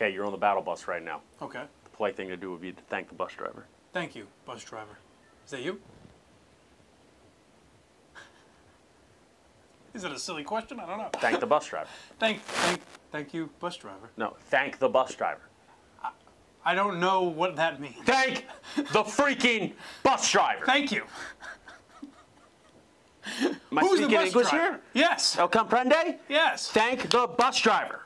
Okay, you're on the battle bus right now. Okay. The polite thing to do would be to thank the bus driver. Thank you, bus driver. Is that you? Is it a silly question? I don't know. Thank the bus driver. Thank, thank, thank you, bus driver. No, thank the bus driver. I don't know what that means. Thank the freaking bus driver. Thank you. Am I Who's the bus English driver? here? Yes. El comprende? Yes. Thank the bus driver.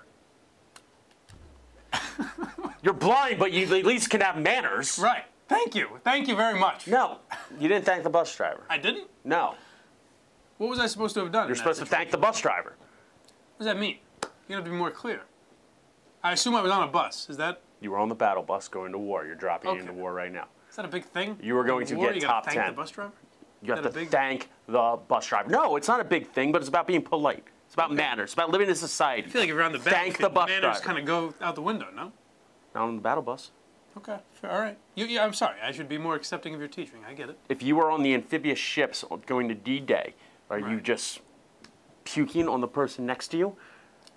You're blind, but you at least can have manners. Right. Thank you. Thank you very much. No, you didn't thank the bus driver. I didn't? No, What was I supposed to have done? you're supposed to thank the bus driver. What does that mean? You have to be more clear. I assume I was on a bus. Is that You were on the battle bus going to war. You're dropping Okay. into war right now. is that a big thing? You were going to War, get you top thank 10. the bus driver? You have to big- thank the bus driver. No, it's not a big thing, but it's about being polite. It's about manners. It's about living in society. I feel like if you're on the Thank the bus manners driver. kind of go out the window, no? Not on the battle bus. Okay, fair, all right. You, yeah, I'm sorry. I should be more accepting of your teaching. I get it. If you were on the amphibious ships going to D-Day, are you just puking on the person next to you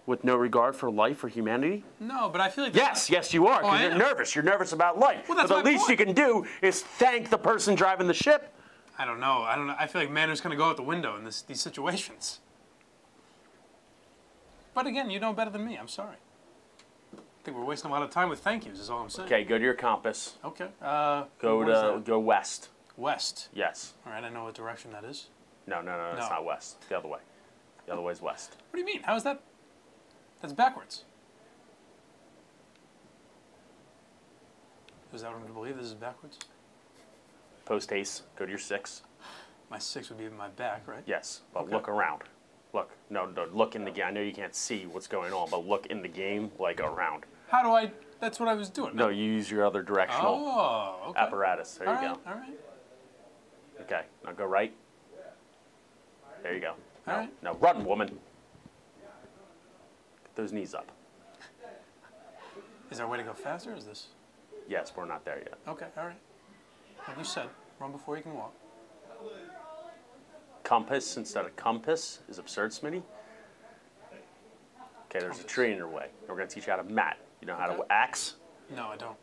with no regard for life or humanity? No, but I feel like Yes, yes, you are, Oh, because you're am. nervous. You're nervous about life. Well, that's but the least point. you can do is thank the person driving the ship. I don't know. I don't know. I feel like manners kind of go out the window in this, these situations. But again, you know better than me. I'm sorry. I think we're wasting a lot of time with thank yous. Is all I'm saying. Okay, go to your compass. Okay. Uh, Go to go west. west. Yes. All right. I know what direction that is. No, no, no, it's not west. The other way. The other way is west. What do you mean? How is that? That's backwards. Is that what I'm to believe? This is backwards. Post haste. Go to your six. My six would be in my back, right? Yes, but Okay. look around. Look. No, no, look in the game. I know you can't see what's going on, but look in the game, like around. How do I? That's what I was doing. No, you use your other directional Oh. Okay. apparatus. There All you right. go. All right. Okay, now go right. There you go. No, All right. no, run, woman. Get those knees up. Is there a way to go faster? Or is this? Yes, we're not there yet. Okay. All right. Like you said, run before you can walk. Compass instead of compass is absurd, Smitty. Okay, there's a tree in your way. We're going to teach you how to mat. You know how to Okay. axe? No, I don't.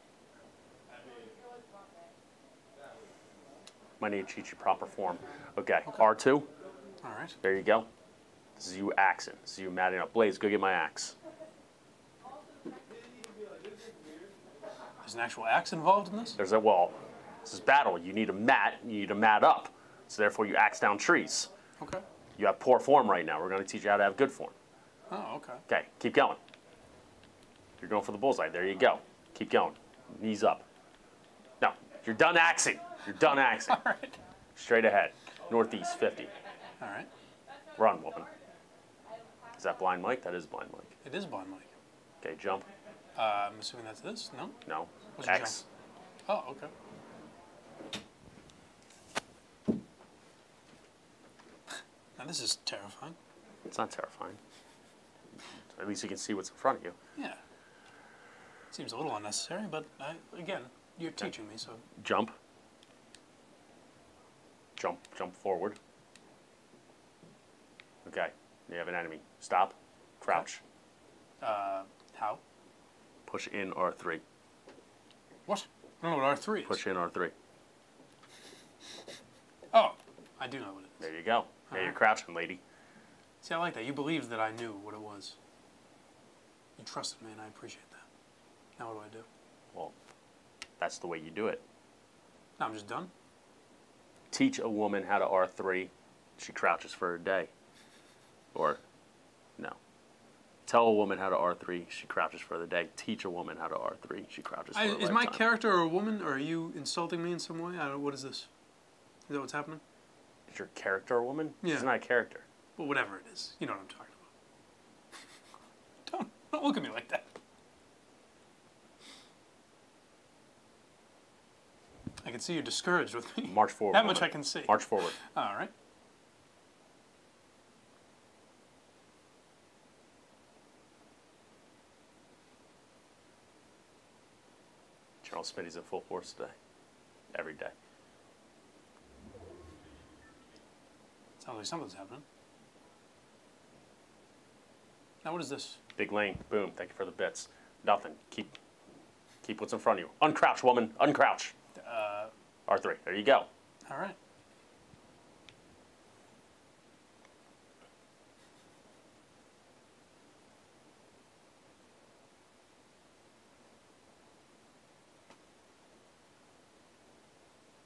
Might need to teach you proper form. Okay, R2. All right. There you go. This is you axing. This is you matting up. Blaze, go get my axe. There's an actual axe involved in this. There's a well. This is battle. You need a mat. You need a mat up. So therefore, you axe down trees. Okay. You have poor form right now. We're going to teach you how to have good form. Oh, okay. Okay, keep going. You're going for the bullseye. There you go. Keep going. Knees up. No, you're done axing. You're done axing. All right. Straight ahead. Northeast 50. All right. Run, woman. Is that blind Mike? That is blind Mike. It is blind Mike. Okay, jump. Uh, I'm assuming that's this. No. No. What's your X. Oh, okay. Now this is terrifying. It's not terrifying. At least you can see what's in front of you. Yeah. Seems a little unnecessary, but I, again, you're teaching me, so Jump. Jump, jump forward. Okay, you have an enemy. Stop. Crouch. uh, how? Push in R3. What? I don't know what R3 is. Push in R3. Oh, I do know what it is. There you go. There you're crouching, lady. See, I like that. You believed that I knew what it was. You trusted me, and I appreciate that. Now what do I do? Well, that's the way you do it. Now I'm just done? Teach a woman how to R3. She crouches for a day. Or, no. Tell a woman how to R3. She crouches for the day. Teach a woman how to R3. She crouches for I, a is my character a woman, or are you insulting me in some way? I don't, what is this? Is that what's happening? Is your character a woman? Yeah. She's not a character. Well, whatever it is. You know what I'm talking about. don't, don't look at me like that. Can see you're discouraged with me. March forward. That much. I can see. March forward. All right. Charles Smitty's in full force today. Every day. Sounds like something's happening. Now what is this? Big lane. Boom. Thank you for the bits. Nothing. Keep keep what's in front of you. Uncrouch, woman. Uncrouch. Uh, R3. There you go. all right.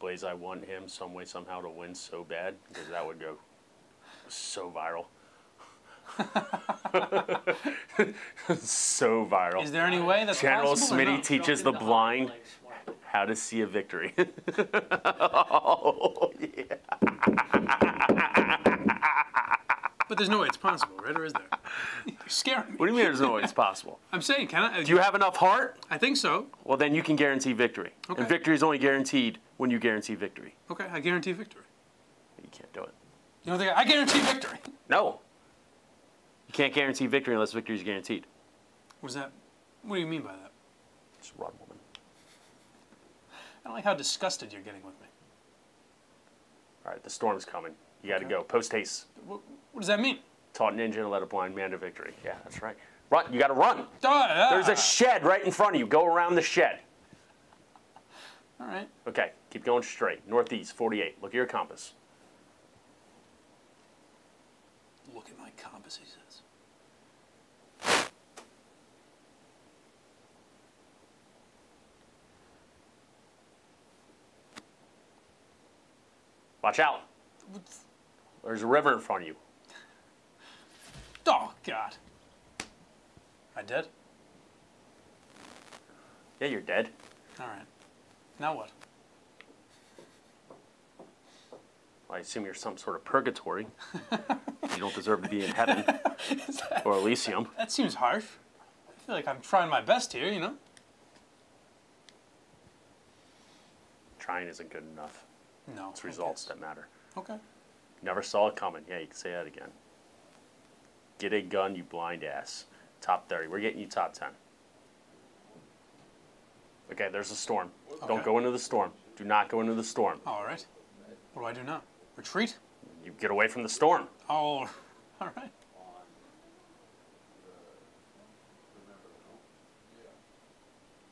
Blaze, I want him some way somehow to win so bad because that would go so viral. so viral. Is there any way that's General? Smitty teaches the blind. How to see a victory. oh, yeah. But there's no way it's possible, right? Or is there? You're scaring me. What do you mean there's no way it's possible? I'm saying, can I? Do you have enough heart? I think so. Well, then you can guarantee victory. Okay. And victory is only guaranteed when you guarantee victory. Okay, I guarantee victory. You can't do it. You know, I guarantee victory. No. You can't guarantee victory unless victory is guaranteed. What is that? What do you mean by that? Run, woman. I don't like how disgusted you're getting with me. All right, the storm's coming. You got to Okay. go. Post haste. What, what does that mean? Taught ninja and led a blind man to victory. Yeah, that's right. Run. You got to run. Ah, There's a shed right in front of you. Go around the shed. All right. Okay, keep going straight. Northeast, 48. Look at your compass. Look at my compass, he says. Watch out. There's a river in front of you. Oh, God. I dead? Yeah, you're dead. All right. Now what? I assume you're some sort of purgatory. you don't deserve to be in heaven or Elysium. That seems harsh. I feel like I'm trying my best here, you know? Trying isn't good enough. No. It's results that matter. Okay. Never saw it coming. Yeah, you can say that again. Get a gun, you blind ass. Top 30. We're getting you top 10. Okay, there's a storm. Don't go into the storm. Do not go into the storm. All right. What do I do now? Retreat? You get away from the storm. Oh, all right.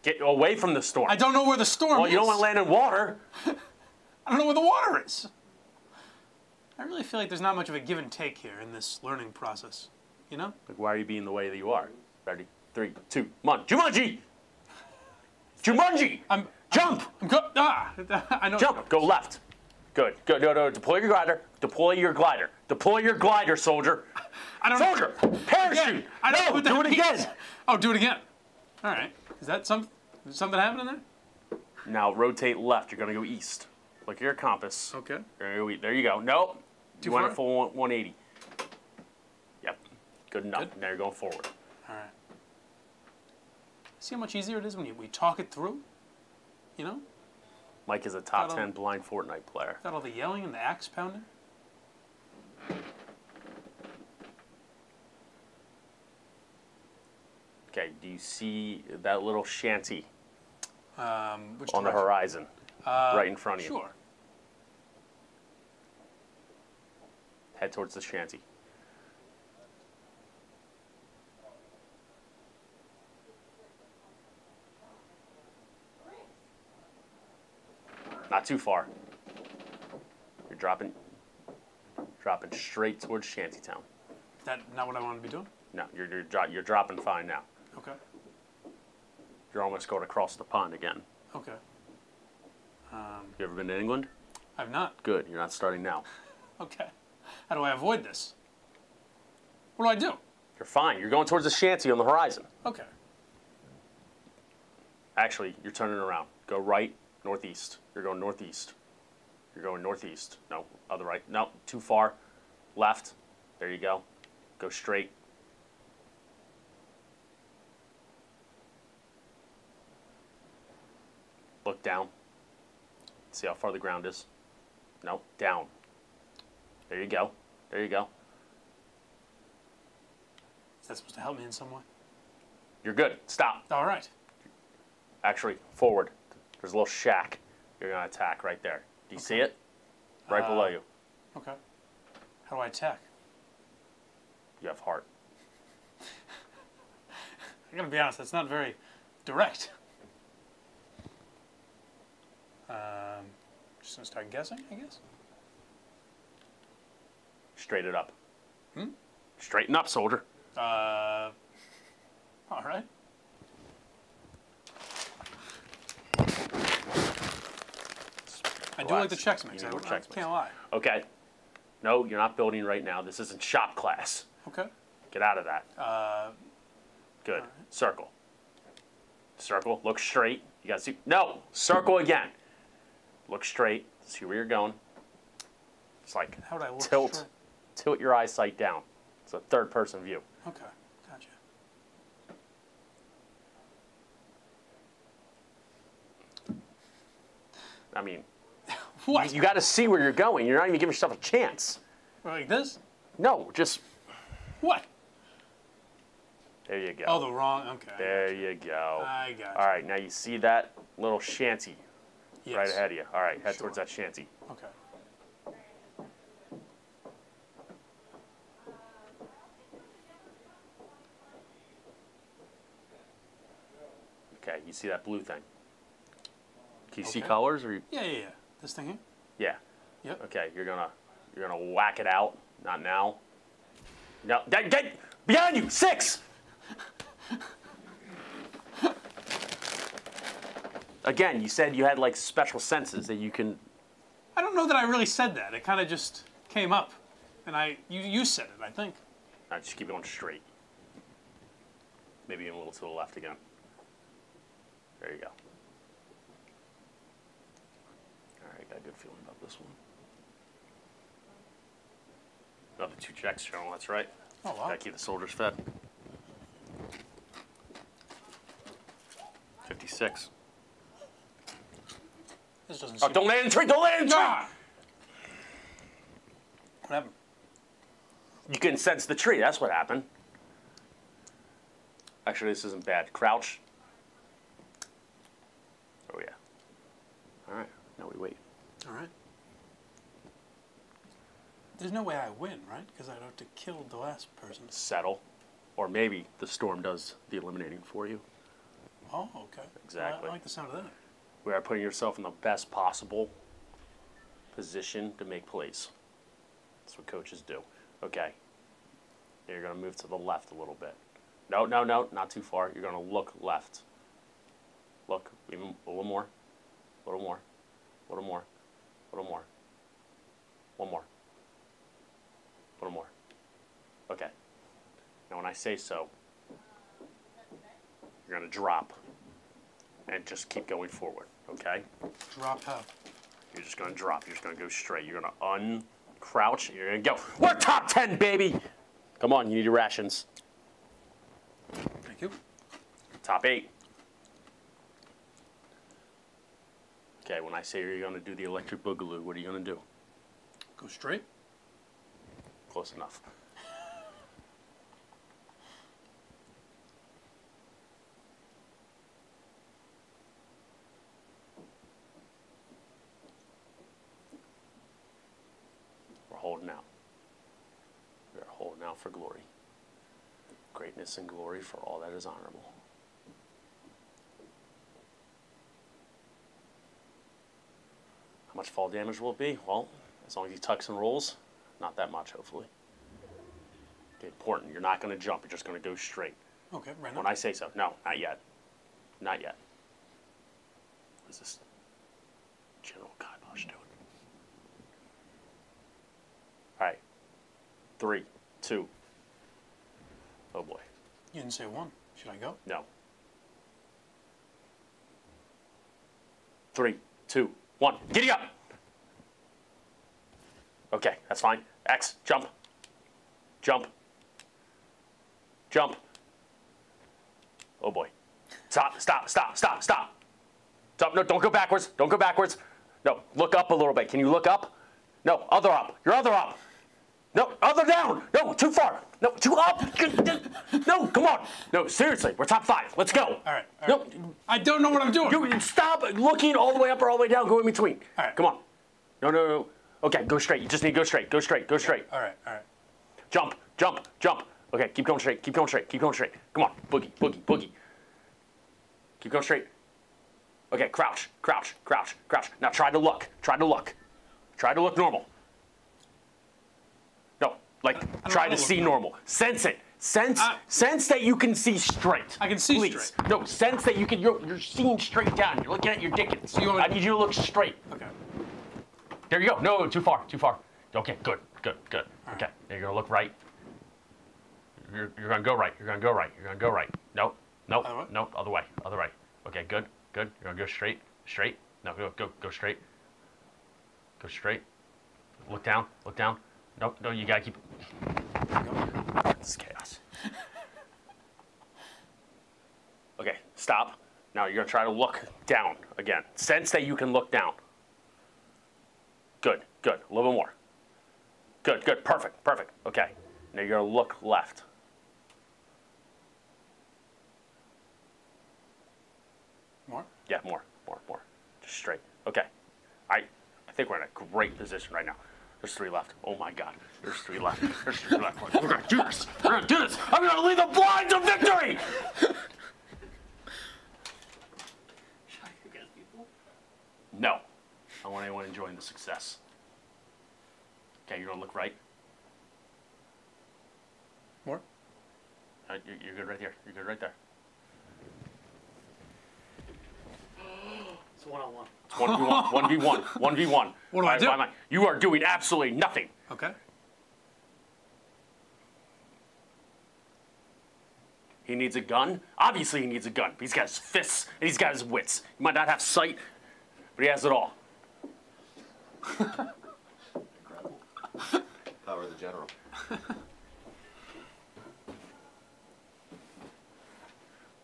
Get away from the storm. I don't know where the storm well, is. you don't want to land in water. I don't know where the water is. I really feel like there's not much of a give and take here in this learning process. You know? Like, why are you being the way that you are? Ready? Three, two, one. Jumanji! Jumanji! I'm Jump! I'm go- ah, I know. Jump! Go left. Good. Go, No, no. Deploy your glider. Deploy your glider. Deploy your glider, soldier. I don't Soldier! Parachute! Again, I don't know no, do it means. again. Oh, do it again. All right. Is that some something happening there? Now rotate left. You're gonna go east. Look at your compass. Okay. You're gonna go There you go. Nope. Too you want a far? full one- 180. Yep. Good enough. Good. Now you're going forward. All right. See how much easier it is when you, we talk it through? You know? Mike is a top Got 10 all- blind Fortnite player. Got all the yelling and the axe pounding. Okay. Do you see that little shanty Um, which on the horizon, Uh, right in front of you? Sure. Head towards the shanty. Not too far. You're dropping, dropping straight towards Shantytown. Is that not what I want to be doing? No, you're you're, dro- you're dropping fine now. Okay. You're almost going across the pond again. Okay. Um, You ever been to England? I've not. Good. You're not starting now. Okay. How do I avoid this? What do I do? You're fine. You're going towards the shanty on the horizon. Okay. Actually, you're turning around. Go right, northeast. You're going northeast. You're going northeast. No, other right. No, too far. Left. There you go. Go straight. Look down. See how far the ground is. No, down. There you go. There you go. Is that supposed to help me in some way? You're good. Stop. All right. Actually, forward. There's a little shack. You're gonna attack right there. Do you see it? Right Uh, below you. Okay. How do I attack? You have heart. I gotta be honest, that's not very direct. Um, just gonna start guessing, I guess. Straight it up. Hmm? Straighten up, soldier. Uh, all right. I do like the. Chex Mix. I, I Mix can't lie. Okay. No, you're not building right now. This isn't shop class. Okay. Get out of that. Uh, Good. Circle. Circle. Look straight. You got to see. No. Circle again. Look straight. See where you're going. It's like how would I look tilt, straight? tilt your eyesight down. It's a third person view. Okay, gotcha. I mean, What? you got to see where you're going. You're not even giving yourself a chance. like this? No, just What? there you go. Oh, the wrong. Okay. there you go. I got you. All right, now you see that little shanty Yes. right ahead of you. All right, head Sure. towards that shanty. Okay. Okay, you see that blue thing? Can you see Okay. colors or? You, Yeah, yeah, yeah. This thing here. yeah. Yep. Okay, you're gonna you're gonna whack it out. Not now. No, get, get behind you. Six. Again, you said you had like special senses that you can. I don't know that I really said that. It kind of just came up, and I you you said it. I think. Now just keep going straight. Maybe even a little to the left again. There you go. All right, got a good feeling about this one. Another two checks, General. That's right. Oh wow. Gotta keep the soldiers fed. 56. This doesn't. Oh, don't land in the tree! Don't land in the tree! Ah! What happened? You can sense the tree. That's what happened. Actually, this isn't bad. Crouch. Oh, yeah. All right. Now we wait. All right. There's no way I win, right? Because I'd have to kill the last person. Settle. Or maybe the storm does the eliminating for you. Oh, okay. Well, Exactly. I like the sound of that. We are putting yourself in the best possible position to make plays. That's what coaches do. Okay. You're going to move to the left a little bit. No, no, no, not too far. You're going to look left. Look, even a little more. A little more. A little more. A little more. One more. A little more. Okay. Now, when I say so, you're going to drop and just keep going forward, okay? Drop how? You're just gonna drop. You're just gonna go straight. You're gonna uncrouch. You're gonna go. We're top 10, baby! Come on, you need your rations. Thank you. Top eight. Okay, when I say you're gonna do the electric boogaloo, what are you gonna do? Go straight. Close enough. We're holding out. We are holding out for glory. Greatness and glory for all that is honorable. How much fall damage will it be? Well, as long as he tucks and rolls, not that much, hopefully. Okay, important. You're not going to jump. You're just going to go straight. Okay, right now. When I say so. No, not yet. Not yet. What is this General Kibosh doing? All right. Three, two. Oh boy. You didn't say one. Should I go? No. Three, two, one. Giddy up! Okay, that's fine. X, jump. Jump. Jump. Oh boy. Stop, stop, stop, stop, stop. Stop. No, don't go backwards. Don't go backwards. No, look up a little bit. Can you look up? No, other up. Your other up. No, other down. No, too far. No, too up. No, come on. No, seriously, we're top five. Let's go. All right. all No. I don't know what I'm doing. you stop looking all the way up or all the way down. Go in between. All right. Come on. No, no, no. Okay, go straight. You just need to go straight. Go straight. Go straight. All right, all right. Jump, jump, jump. Okay, keep going straight. Keep going straight. Keep going straight. Come on, boogie, boogie, boogie. Keep going straight. Okay, crouch, crouch, crouch, crouch. Now try to look. Try to look. Try to look normal. Like try wanna see normal. normal. Sense it. Sense, I- sense that you can see straight. I can see Please. straight. No, sense that you can. You're, you're seeing straight down. You're looking at your dickens. you want I need you to look straight. Okay. There you go. No, too far, too far. Okay, good, good, good. Okay, now you're gonna look right. You're, you're gonna go right. You're gonna go right. You're gonna go right. No, no, no, other way, other way. Okay, good, good. You're gonna go straight, straight. No, go, go, go straight. Go straight. Look down, look down. No, no, you gotta keep. This is chaos. Okay, stop. Now you're gonna try to look down again. Sense that you can look down. Good, good. A little bit more. Good, good. Perfect, perfect. Okay. Now you're gonna look left. More? Yeah, more, more, more. Just straight. Okay. I, I think we're in a great position right now. There's three left. Oh my God. There's three left. There's three left. We're gonna do this. We're gonna do this. I'm gonna lead the blind to victory. Should I get people? No. I want anyone enjoying the success. Okay, you're gonna look right. More? Uh, you're, you're good right there. You're good right there. It's one on one. It's one v one. One v one. One v one. What do I Why- do? I- You are doing absolutely nothing. Okay. He needs a gun. Obviously, he needs a gun. He's got his fists and he's got his wits. He might not have sight, but he has it all. Incredible. Power of the general.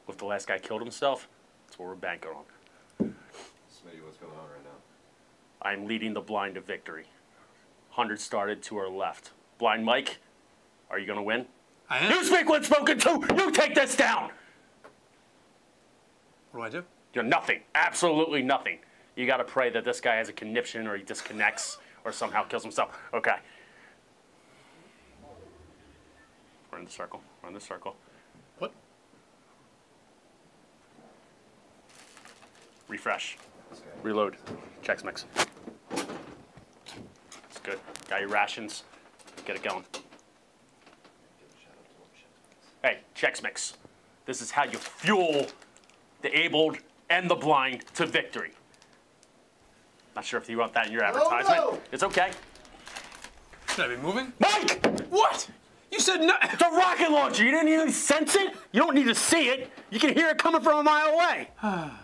If the last guy killed himself, that's what we're banking on. Smitty, what's going on right now? I'm leading the blind to victory. 100 started to our left. Blind Mike, are you going to win? I You am. speak when spoken to! You take this down! What do I do? You're nothing. Absolutely nothing. You got to pray that this guy has a conniption or he disconnects or somehow kills himself. Okay. We're in the circle. We're in the circle. What? Refresh. This guy. Reload. Chex mix. It's good. Got your rations. Get it going. Give a shout out to him. Hey, Chex Mix. This is how you fuel the abled and the blind to victory. Not sure if you want that in your oh, advertisement. no! It's okay. Should I be moving? Mike! What? You said no. It's a rocket launcher. You didn't even sense it? You don't need to see it. You can hear it coming from a mile away.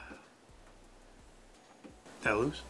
Lose?